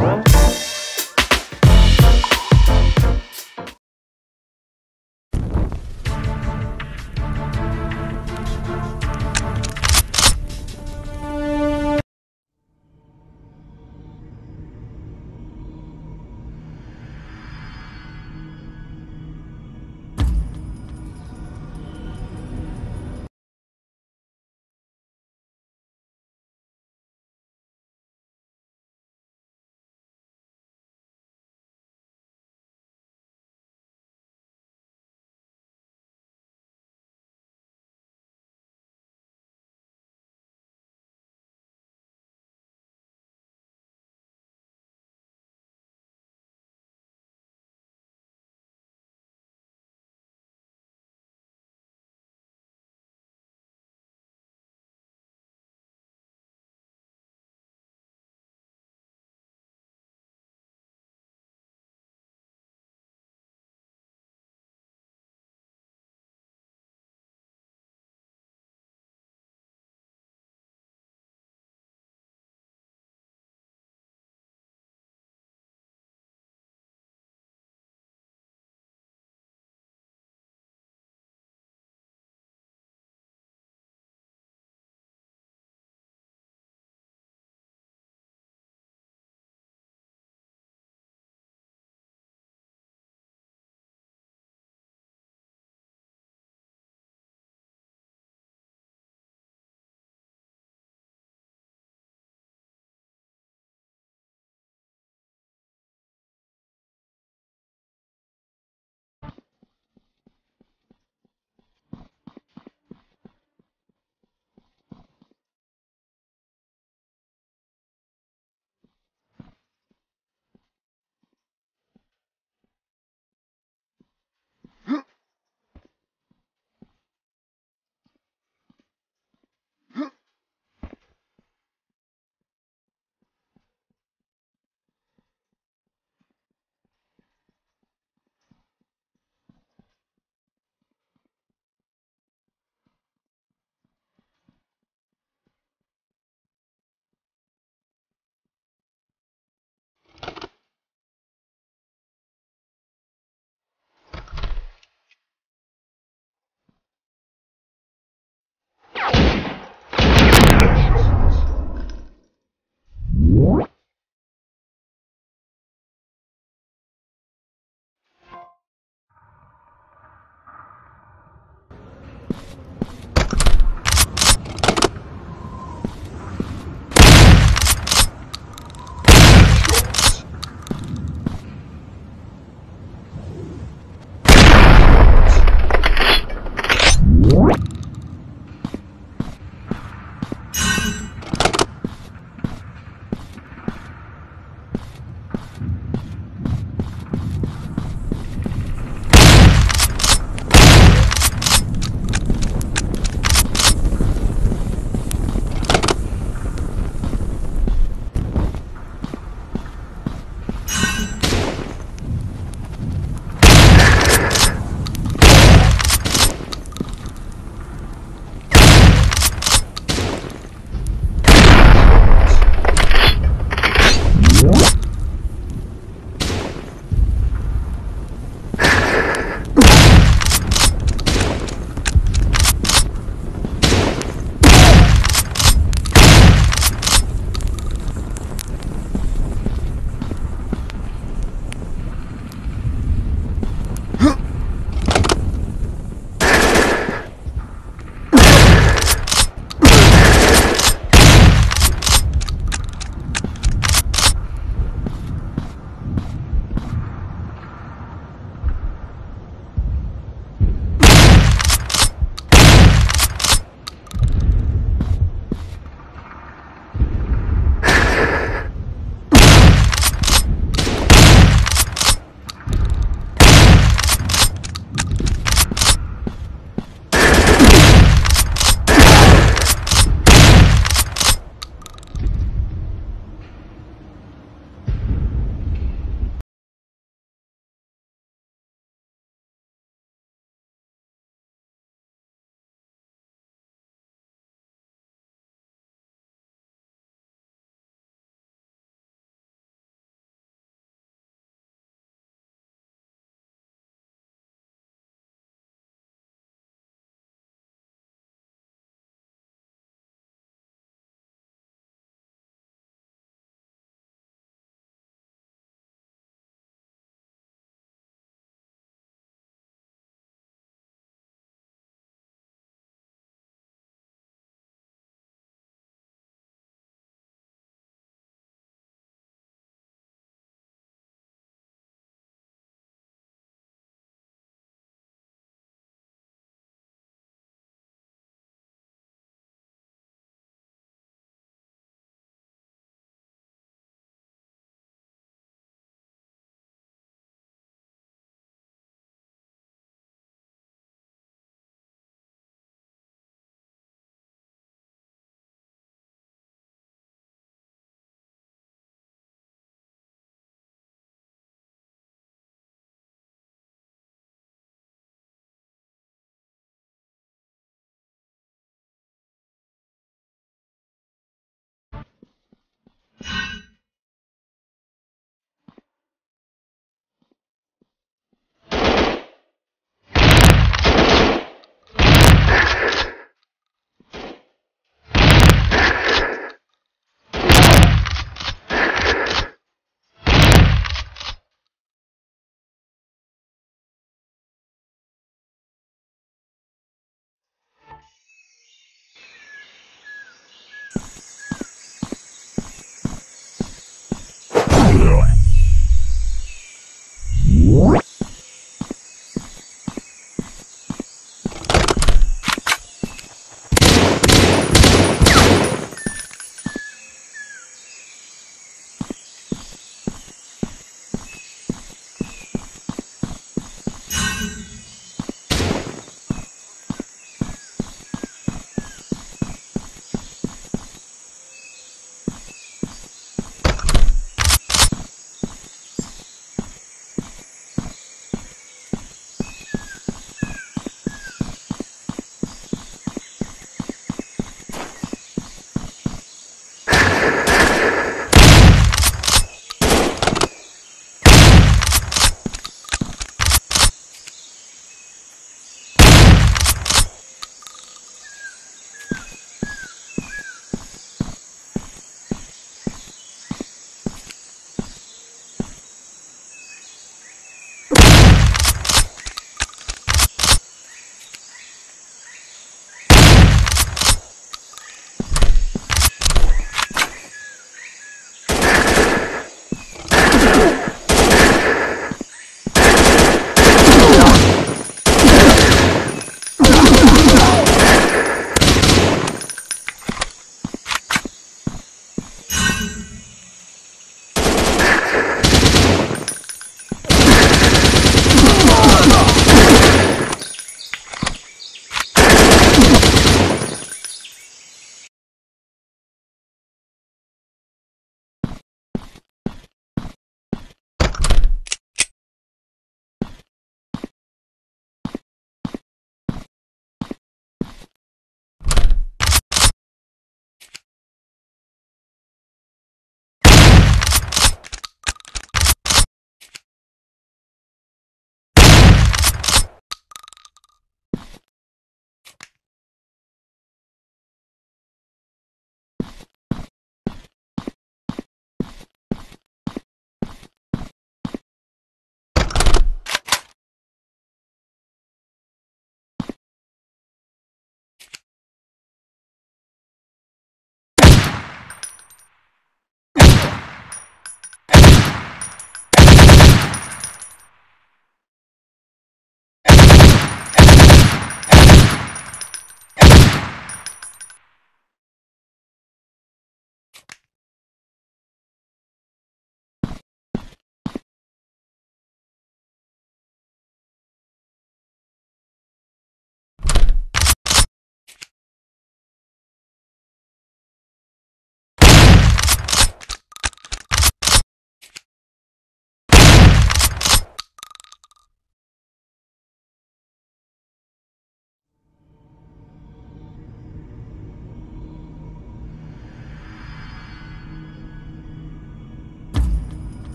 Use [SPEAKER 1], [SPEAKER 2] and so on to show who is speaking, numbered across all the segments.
[SPEAKER 1] Huh?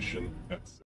[SPEAKER 2] mission